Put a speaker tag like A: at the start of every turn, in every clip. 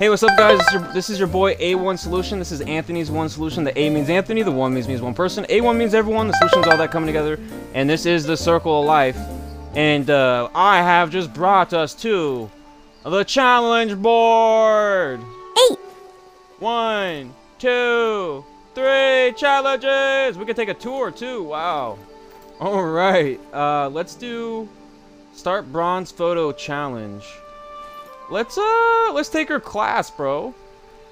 A: Hey, what's up, guys? This is, your, this is your boy A1 Solution. This is Anthony's One Solution. The A means Anthony, the one means means one person. A1 means everyone. The solution's all that coming together. And this is the circle of life. And uh, I have just brought us to the challenge board.
B: Eight.
A: One, two, three challenges. We can take a tour too. Wow. All right. Uh, let's do start bronze photo challenge. Let's uh let's take her class, bro.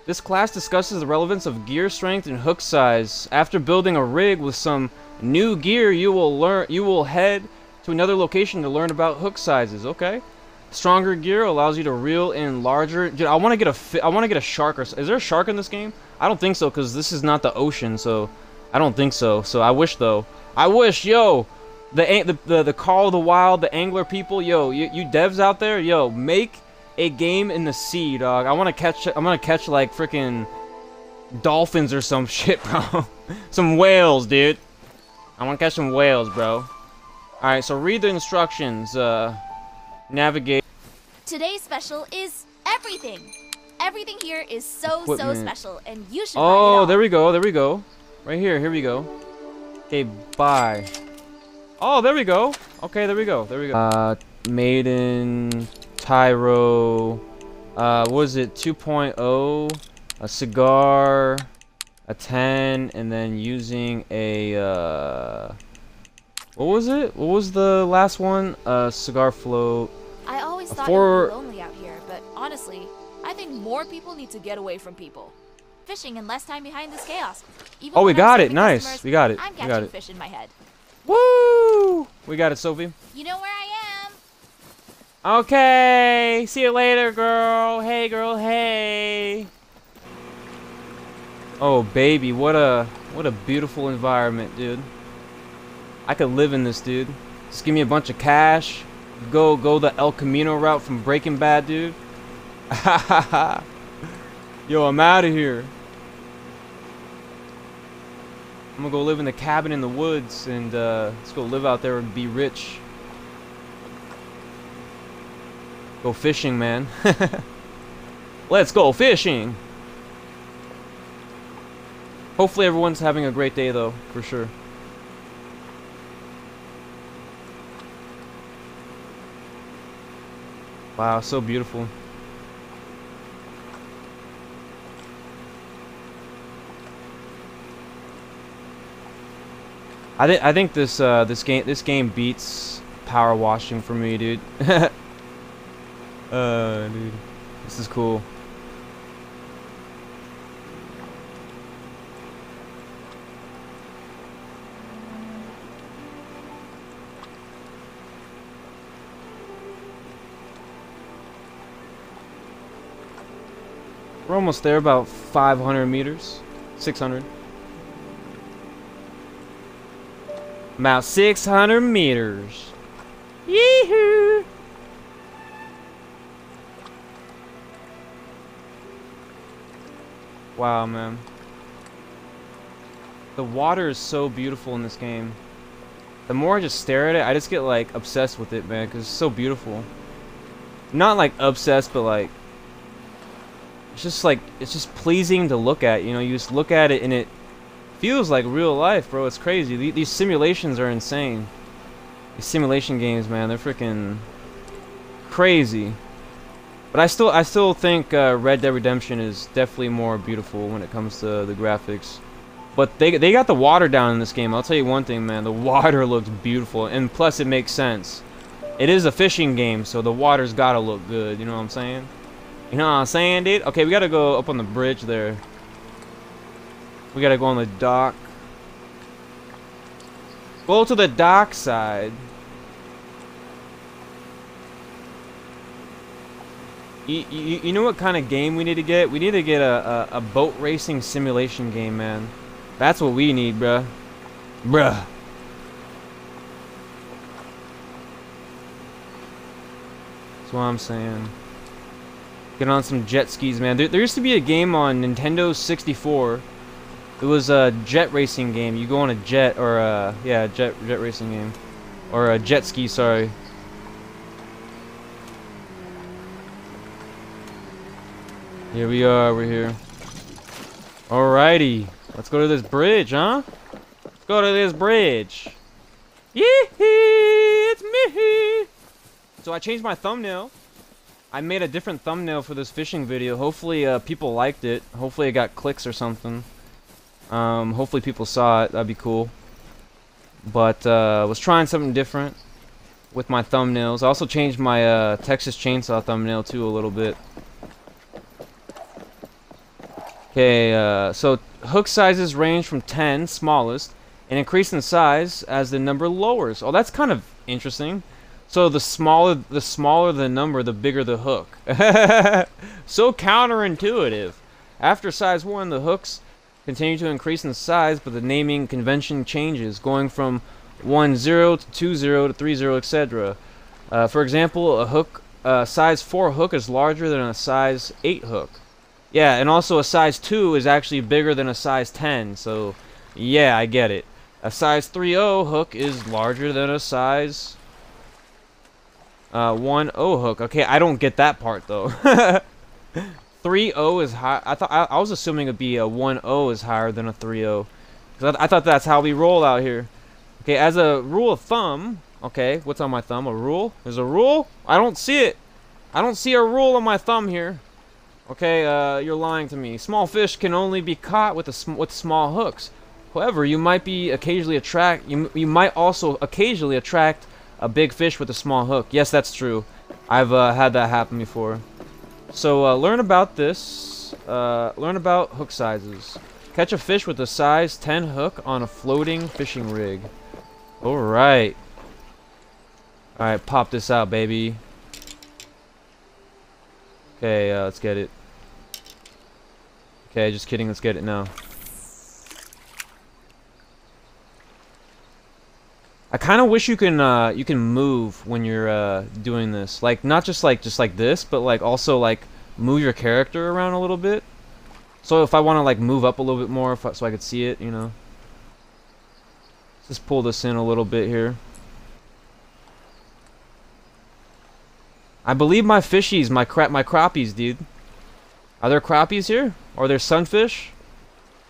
A: This class discusses the relevance of gear strength and hook size. After building a rig with some new gear, you will learn you will head to another location to learn about hook sizes. Okay. Stronger gear allows you to reel in larger. Dude, I want to get a I want to get a shark or is there a shark in this game? I don't think so cuz this is not the ocean, so I don't think so. So I wish though. I wish, yo, the the the, the call of the wild, the angler people, yo, you, you devs out there, yo, make a game in the sea, dog. I want to catch. I'm gonna catch like freaking dolphins or some shit, bro. some whales, dude. I want to catch some whales, bro. All right, so read the instructions. Uh, navigate.
B: Today's special is everything. Everything here is so
A: Equipment.
B: so special, and you should buy it
A: Oh, there we go. There we go. Right here. Here we go. Okay, bye. Oh, there we go. Okay, there we go. There we go. Uh, Maiden, Tyro. Uh, was it? 2.0. A cigar. A 10, and then using a uh, what was it? What was the last one? A cigar float.
B: I always thought
A: four-
B: it would be lonely out here, but honestly, I think more people need to get away from people. Fishing and less time behind this chaos. Even
A: Oh, we got it. Nice. We got it.
B: I'm
A: We got it.
B: fish in my head.
A: Woo! We got it, Sophie.
B: You know where I am?
A: Okay, see you later, girl. Hey, girl, hey. Oh, baby, what a what a beautiful environment, dude. I could live in this, dude. Just give me a bunch of cash. Go go the El Camino route from Breaking Bad, dude. Yo, I'm out of here. I'm gonna go live in the cabin in the woods and uh, let's go live out there and be rich. Go fishing, man. Let's go fishing. Hopefully everyone's having a great day though, for sure. Wow, so beautiful. I think I think this uh, this game this game beats power washing for me, dude. Uh, dude. This is cool. We're almost there, about 500 meters. 600. About 600 meters. Yee-hoo! Wow, man. The water is so beautiful in this game. The more I just stare at it, I just get like obsessed with it, man, because it's so beautiful. Not like obsessed, but like it's just like it's just pleasing to look at. You know, you just look at it and it feels like real life, bro. It's crazy. The- These simulations are insane. These simulation games, man, they're freaking crazy. But I still, I still think uh, Red Dead Redemption is definitely more beautiful when it comes to the graphics. But they, they got the water down in this game. I'll tell you one thing, man. The water looks beautiful, and plus it makes sense. It is a fishing game, so the water's gotta look good. You know what I'm saying? You know what I'm saying, dude? Okay, we gotta go up on the bridge there. We gotta go on the dock. Go to the dock side. You, you, know what kind of game we need to get? We need to get a, a, a boat racing simulation game, man. That's what we need, bruh. Bruh. That's what I'm saying. Get on some jet skis, man. There, there used to be a game on Nintendo 64. It was a jet racing game. You go on a jet, or a, yeah, jet, jet racing game. Or a jet ski, sorry. Here we are, we're here. Alrighty. Let's go to this bridge, huh? Let's go to this bridge. Yee it's me. So I changed my thumbnail. I made a different thumbnail for this fishing video. Hopefully uh, people liked it. Hopefully it got clicks or something. Um, hopefully people saw it. That'd be cool. But uh, was trying something different with my thumbnails. I also changed my uh, Texas Chainsaw thumbnail too a little bit. Okay, uh, so hook sizes range from 10, smallest, and increase in size as the number lowers. Oh, that's kind of interesting. So the smaller the smaller the number, the bigger the hook. so counterintuitive. After size 1, the hooks continue to increase in size, but the naming convention changes, going from 1 0 to 2 0 to 3 0, etc. Uh, for example, a hook uh, size 4 hook is larger than a size 8 hook. Yeah, and also a size 2 is actually bigger than a size 10, so yeah, I get it. A size 3.0 hook is larger than a size uh, 1.0 hook. Okay, I don't get that part though. 3.0 is high. I thought I, I, was assuming it'd be a 1.0 is higher than a 3.0. Cause I, I thought that's how we roll out here. Okay, as a rule of thumb. Okay, what's on my thumb? A rule? There's a rule? I don't see it. I don't see a rule on my thumb here. Okay, uh, you're lying to me. Small fish can only be caught with a sm with small hooks. However, you might be occasionally attract you you might also occasionally attract a big fish with a small hook. Yes, that's true. I've uh, had that happen before. So uh, learn about this. Uh, learn about hook sizes. Catch a fish with a size 10 hook on a floating fishing rig. Alright. Alright, pop this out, baby. Okay, uh, let's get it. Okay, just kidding, let's get it now. I kind of wish you can uh, you can move when you're uh, doing this, like not just like just like this, but like also like move your character around a little bit. So if I want to like move up a little bit more, I, so I could see it, you know. Just pull this in a little bit here. I believe my fishies, my crap, my crappies, dude. Are there crappies here? Or are there sunfish?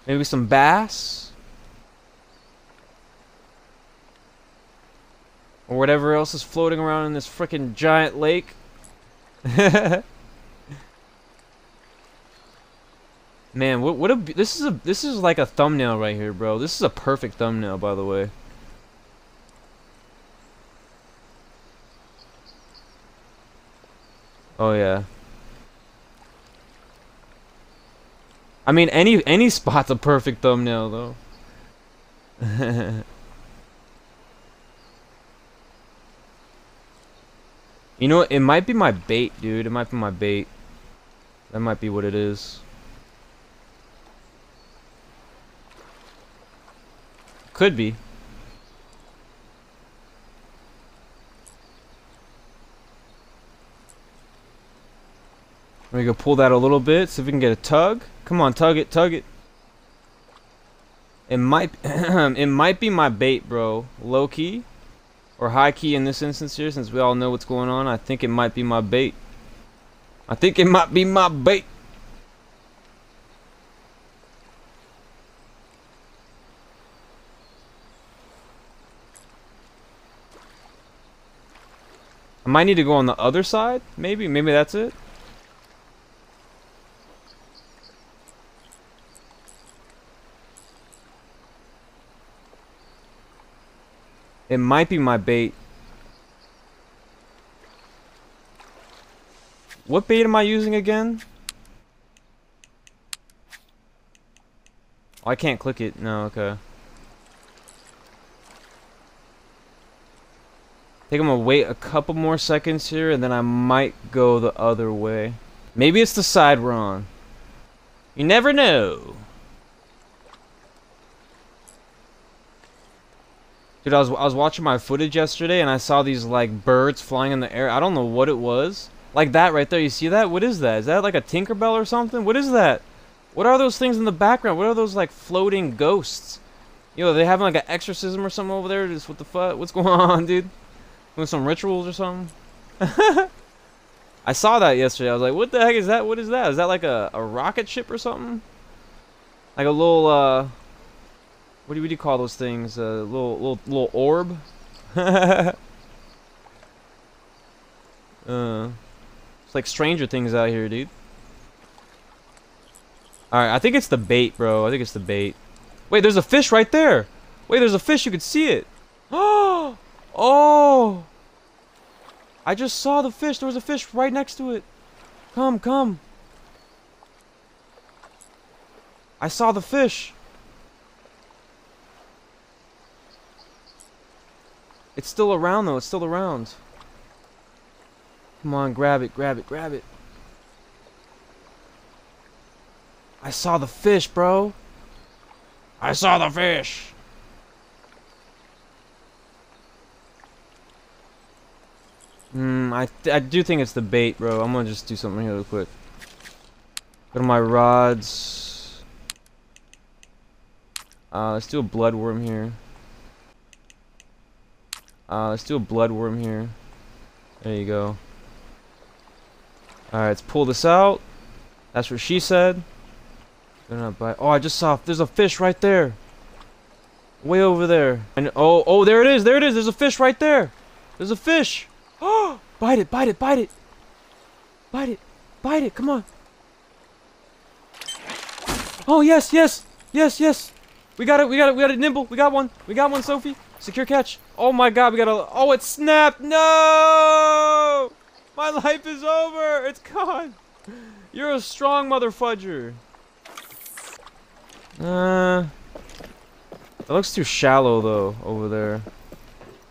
A: Maybe some bass? Or whatever else is floating around in this freaking giant lake. Man, what what a this is a this is like a thumbnail right here, bro. This is a perfect thumbnail, by the way. Oh yeah. I mean, any any spot's a perfect thumbnail, though. You know, it might be my bait, dude. It might be my bait. That might be what it is. Could be. We go pull that a little bit, see if we can get a tug. Come on, tug it, tug it. It might, it might be my bait, bro. Low key. Or high key in this instance here, since we all know what's going on. I think it might be my bait. I think it might be my bait. I might need to go on the other side, maybe. Maybe that's it. It might be my bait. What bait am I using again? Oh, I can't click it. No, okay. I think I'm gonna wait a couple more seconds here and then I might go the other way. Maybe it's the side we're on. You never know. Dude, I was, I was watching my footage yesterday and I saw these like birds flying in the air. I don't know what it was. Like that right there. You see that? What is that? Is that like a Tinkerbell or something? What is that? What are those things in the background? What are those like floating ghosts? Yo, they having like an exorcism or something over there? Just what the fuck? What's going on, dude? Doing some rituals or something? I saw that yesterday. I was like, what the heck is that? What is that? Is that like a, a rocket ship or something? Like a little, uh, what do you, what do you call those things? A little, little, little orb? uh, it's like Stranger Things out here, dude. Alright, I think it's the bait, bro. I think it's the bait. Wait, there's a fish right there. Wait, there's a fish. You can see it. Oh! Oh! I just saw the fish. There was a fish right next to it. Come, come. I saw the fish. It's still around, though. It's still around. Come on, grab it, grab it, grab it. I saw the fish, bro. I saw the fish. Hmm, I, I do think it's the bait, bro. I'm gonna just do something here real quick. Go to my rods. Uh, let's do a bloodworm here. Uh, let's do a bloodworm here. There you go. Alright, let's pull this out. That's what she said. Oh, I just saw. There's a fish right there. Way over there. And oh, oh, there it is. There it is. There's a fish right there. There's a fish. Oh, bite it, bite it, bite it. Bite it, bite it. Come on. Oh yes, yes, yes, yes. We got it. We got it. We got it. nimble. We got one. We got one, Sophie. Secure catch. Oh my God. We got a. Oh, it snapped. No. My life is over. It's gone. You're a strong mother fudger. Uh, it looks too shallow though over there.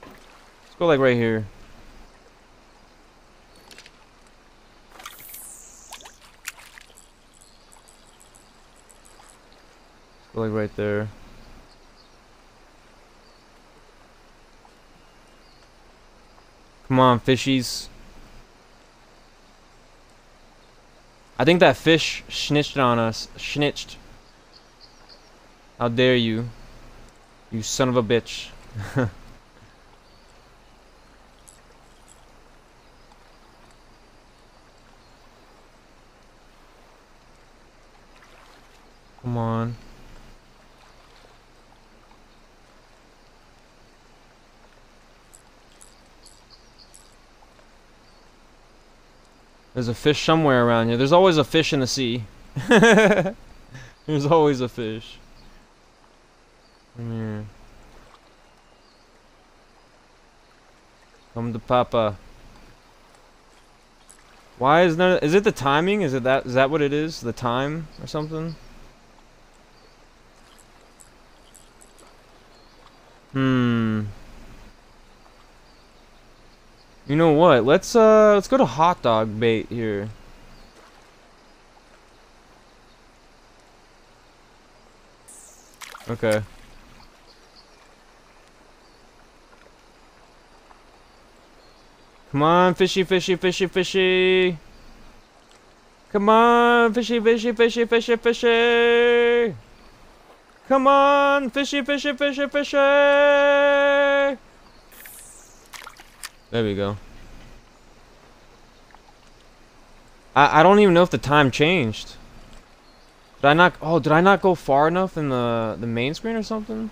A: Let's go like right here. Let's go like right there. Come on, fishies. I think that fish snitched on us. Snitched. How dare you? You son of a bitch. Come on. There's a fish somewhere around here. There's always a fish in the sea. There's always a fish. Come here. Come to Papa. Why is none? Is it the timing? Is it that? Is that what it is? The time or something? Hmm. You know what? Let's uh, let's go to hot dog bait here. Okay. Come on, fishy, fishy, fishy, fishy. Come on, fishy, fishy, fishy, fishy, fishy. Come on, fishy, fishy, fishy, fishy. There we go. I I don't even know if the time changed. Did I not? Oh, did I not go far enough in the the main screen or something?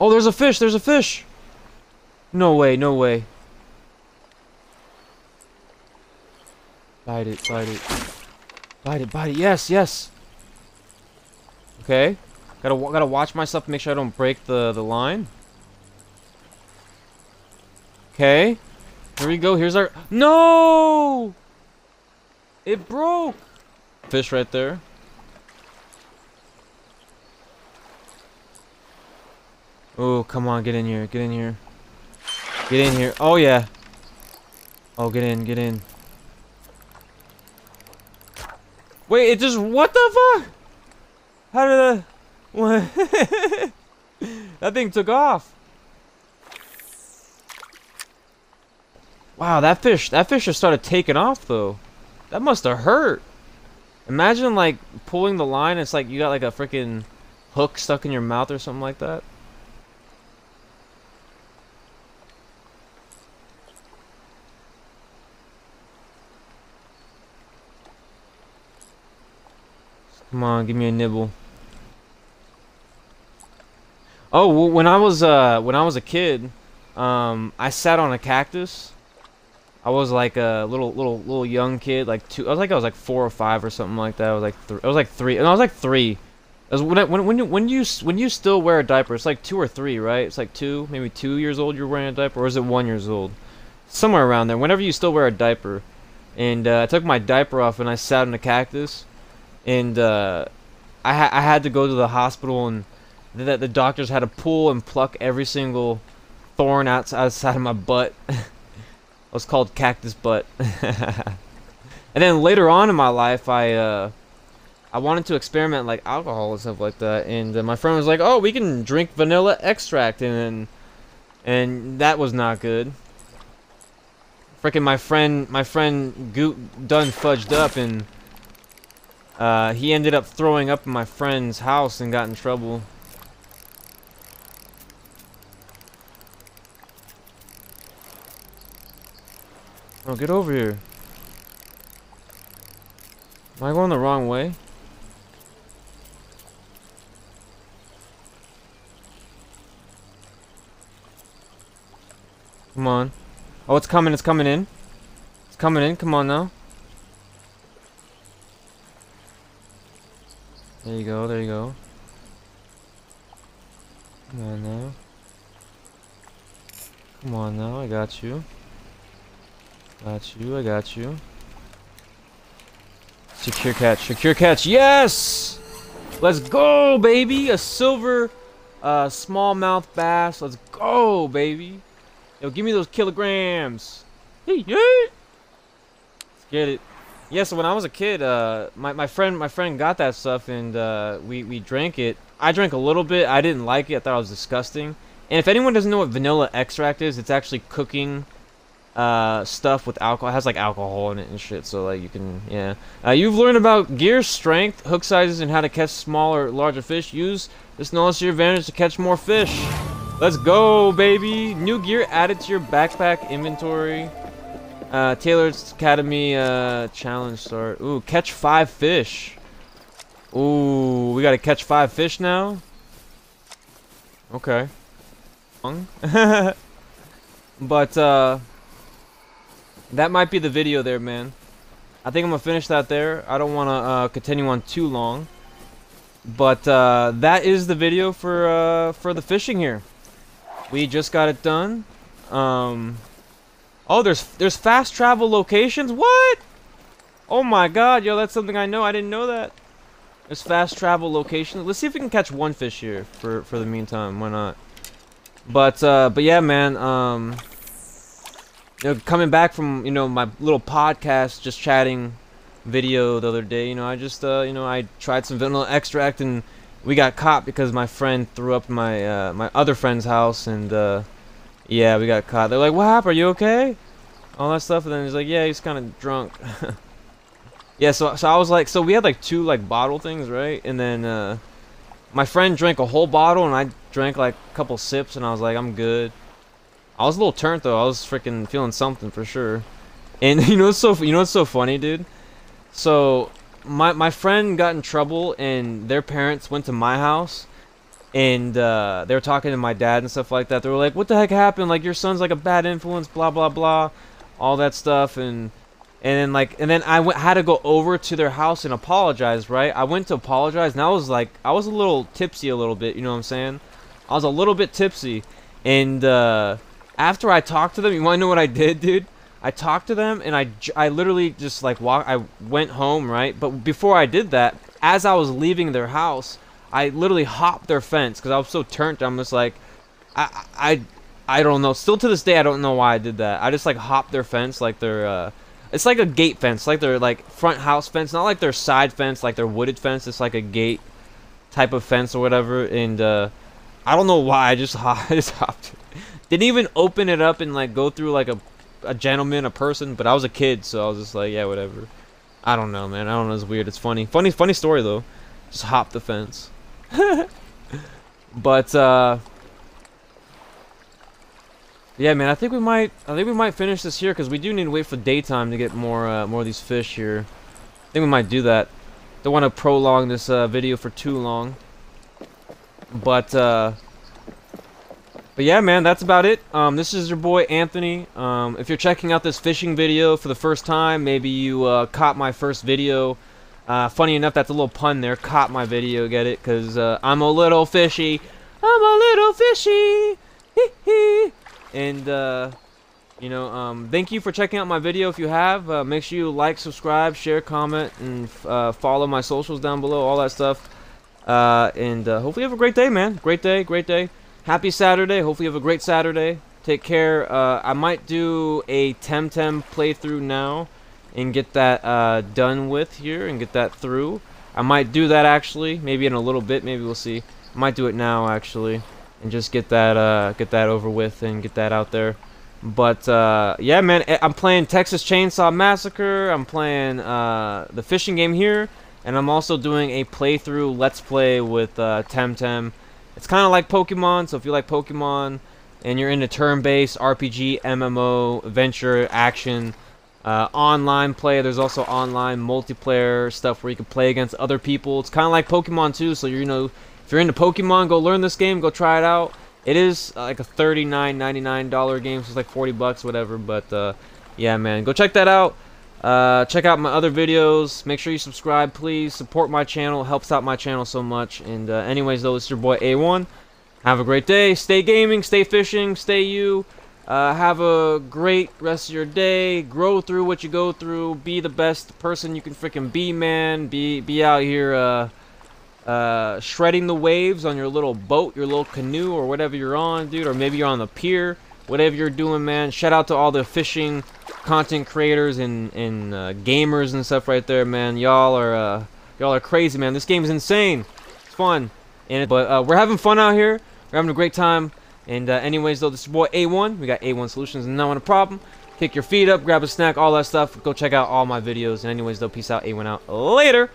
A: Oh, there's a fish. There's a fish. No way. No way. Bite it, bite it. Bite it, bite it. Yes, yes. Okay. Gotta gotta watch myself, make sure I don't break the the line. Okay. Here we go. Here's our no. It broke. Fish right there. Oh, come on, get in here, get in here. Get in here. Oh yeah. Oh, get in, get in. Wait, it just what the fuck? How did that? What? that thing took off. Wow, that fish, that fish just started taking off though. That must have hurt. Imagine like pulling the line. It's like you got like a freaking hook stuck in your mouth or something like that. Come on, give me a nibble. Oh, when I was uh when I was a kid, um, I sat on a cactus I was like a little little little young kid, like two. I was like I was like four or five or something like that. I was like three. I was like three, and I was like three. When, I, when when you when you when you still wear a diaper, it's like two or three, right? It's like two, maybe two years old. You're wearing a diaper, or is it one years old? Somewhere around there. Whenever you still wear a diaper, and uh, I took my diaper off and I sat on a cactus, and uh, I ha I had to go to the hospital and the, the doctors had to pull and pluck every single thorn out outside of my butt. was called cactus butt. and then later on in my life, I uh, I wanted to experiment like alcohol and stuff like that, and uh, my friend was like, "Oh, we can drink vanilla extract," and and that was not good. Freaking my friend, my friend Goot done fudged up, and uh, he ended up throwing up in my friend's house and got in trouble. Oh, get over here. Am I going the wrong way? Come on. Oh, it's coming, it's coming in. It's coming in, come on now. There you go, there you go. Come on now. Come on now, I got you. Got you, I got you. Secure catch, secure catch, yes! Let's go, baby! A silver uh, smallmouth bass. Let's go, baby. Yo, give me those kilograms. Hey. Let's get it. Yeah, so when I was a kid, uh, my, my friend my friend got that stuff and uh, we, we drank it. I drank a little bit. I didn't like it. I thought it was disgusting. And if anyone doesn't know what vanilla extract is, it's actually cooking uh, stuff with alcohol. It has like alcohol in it and shit. So like you can, yeah. Uh, you've learned about gear strength, hook sizes, and how to catch smaller, larger fish. Use this knowledge to your advantage to catch more fish. Let's go, baby! New gear added to your backpack inventory. Uh, Taylor's Academy uh, challenge start. Ooh, catch five fish. Ooh, we gotta catch five fish now. Okay. but uh that might be the video there, man. I think I'm gonna finish that there. I don't want to uh, continue on too long, but uh, that is the video for uh, for the fishing here. We just got it done. Um, oh, there's there's fast travel locations. What? Oh my God, yo, that's something I know. I didn't know that. There's fast travel locations. Let's see if we can catch one fish here for for the meantime. Why not? But uh, but yeah, man. Um, you know, coming back from you know my little podcast, just chatting video the other day. You know, I just uh, you know I tried some vanilla extract and we got caught because my friend threw up my uh, my other friend's house and uh, yeah, we got caught. They're like, "What happened? Are you okay?" All that stuff, and then he's like, "Yeah, he's kind of drunk." yeah, so so I was like, so we had like two like bottle things, right? And then uh, my friend drank a whole bottle, and I drank like a couple sips, and I was like, "I'm good." I was a little turned though. I was freaking feeling something for sure. And you know what's so you know what's so funny, dude? So my my friend got in trouble and their parents went to my house and uh, they were talking to my dad and stuff like that. They were like, "What the heck happened? Like your son's like a bad influence, blah blah blah, all that stuff." And and then like and then I went had to go over to their house and apologize. Right? I went to apologize and I was like I was a little tipsy a little bit. You know what I'm saying? I was a little bit tipsy and. uh after I talked to them, you want to know what I did, dude? I talked to them and I, I literally just like walk. I went home, right? But before I did that, as I was leaving their house, I literally hopped their fence because I was so turned. I'm just like, I, I, I don't know. Still to this day, I don't know why I did that. I just like hopped their fence, like their, uh, it's like a gate fence, like their like front house fence, not like their side fence, like their wooded fence. It's like a gate type of fence or whatever. And uh, I don't know why I just, I just hopped. Didn't even open it up and like go through like a, a gentleman, a person, but I was a kid, so I was just like, yeah, whatever. I don't know, man. I don't know. It's weird. It's funny. Funny, funny story though. Just hop the fence. but uh, yeah, man. I think we might. I think we might finish this here because we do need to wait for daytime to get more, uh, more of these fish here. I think we might do that. don't want to prolong this uh, video for too long. But uh, but yeah, man, that's about it. Um, this is your boy Anthony. Um, if you're checking out this fishing video for the first time, maybe you uh, caught my first video. Uh, funny enough, that's a little pun there. Caught my video, get it? Cause uh, I'm a little fishy. I'm a little fishy. Hee hee. And uh, you know, um, thank you for checking out my video. If you have, uh, make sure you like, subscribe, share, comment, and uh, follow my socials down below. All that stuff. And hopefully you have a great day, man. Great day, great day. Happy Saturday. Hopefully you have a great Saturday. Take care. Uh, I might do a Temtem playthrough now and get that uh, done with here and get that through. I might do that actually, maybe in a little bit. Maybe we'll see. I might do it now actually, and just get that uh, get that over with and get that out there. But uh, yeah, man, eh, I'm playing Texas Chainsaw Massacre. I'm playing uh, the fishing game here, and I'm also doing a playthrough Let's Play with uh, Temtem. It's kind of like Pokemon, so if you like Pokemon and you're into turn-based RPG, MMO, adventure, action, uh, online play, there's also online multiplayer stuff where you can play against other people. It's kind of like Pokemon too, so you know, if you're into Pokemon, go learn this game, go try it out. It is uh, like a $39.99 game, so it's like 40 bucks, whatever. But uh, yeah, man, go check that out. Uh, check out my other videos. Make sure you subscribe, please. Support my channel. It helps out my channel so much. And uh, anyways, though, it's your boy A1. Have a great day. Stay gaming. Stay fishing. Stay you. Uh, have a great rest of your day. Grow through what you go through. Be the best person you can freaking be, man. Be be out here uh, uh, shredding the waves on your little boat, your little canoe, or whatever you're on, dude. Or maybe you're on the pier. Whatever you're doing, man. Shout out to all the fishing content creators and and uh, gamers and stuff right there, man. Y'all are uh, y'all are crazy, man. This game is insane. It's fun, and but uh, we're having fun out here. We're having a great time. And uh, anyways, though, this is boy A1. We got A1 Solutions, and not a problem. Kick your feet up, grab a snack, all that stuff. Go check out all my videos. And anyways, though, peace out. A1 out. Later.